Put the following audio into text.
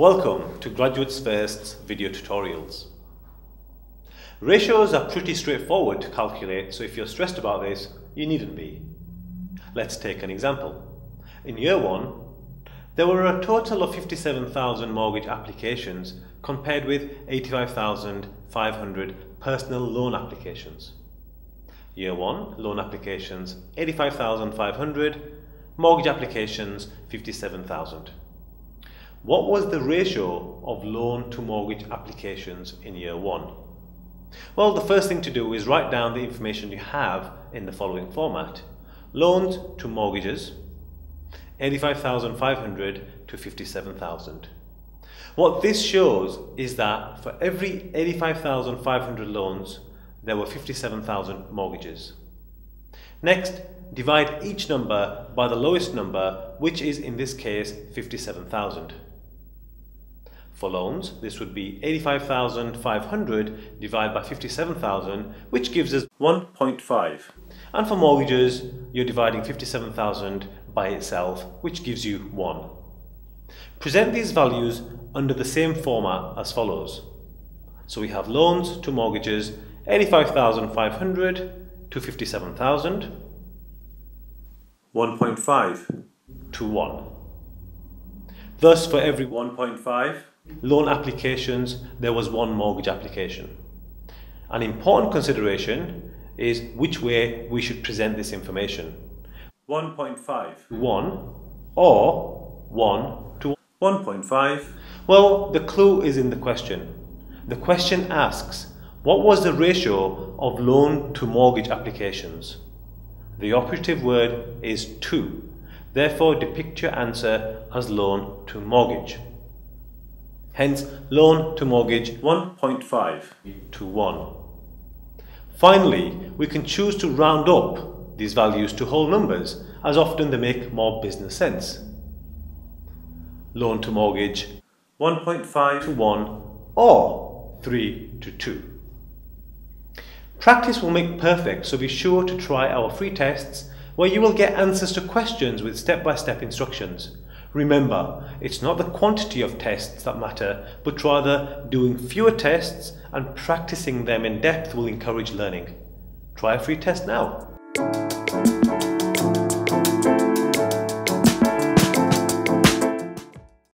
Welcome to Graduates First's video tutorials. Ratios are pretty straightforward to calculate, so if you're stressed about this, you needn't be. Let's take an example. In year one, there were a total of 57,000 mortgage applications compared with 85,500 personal loan applications. Year 1, loan applications 85,500, mortgage applications 57,000. What was the ratio of loan to mortgage applications in year 1? Well, the first thing to do is write down the information you have in the following format. Loans to mortgages, 85,500 to 57,000. What this shows is that for every 85,500 loans, there were 57,000 mortgages. Next, divide each number by the lowest number, which is in this case 57,000. For loans, this would be 85,500 divided by 57,000, which gives us 1.5. And for mortgages, you're dividing 57,000 by itself, which gives you 1. Present these values under the same format as follows. So we have loans to mortgages 85,500 to 57,000, 1.5 to 1. Thus for every 1.5 loan applications there was one mortgage application. An important consideration is which way we should present this information. 1.5 1 or 1 to 1.5? Well, the clue is in the question. The question asks, what was the ratio of loan to mortgage applications? The operative word is 2. Therefore, depict your answer as loan to mortgage. Hence, loan to mortgage 1.5 to 1. Finally, we can choose to round up these values to whole numbers, as often they make more business sense. Loan to mortgage 1.5 to 1 or 3 to 2. Practice will make perfect, so be sure to try our free tests where you will get answers to questions with step-by-step -step instructions. Remember, it's not the quantity of tests that matter, but rather doing fewer tests and practicing them in depth will encourage learning. Try a free test now.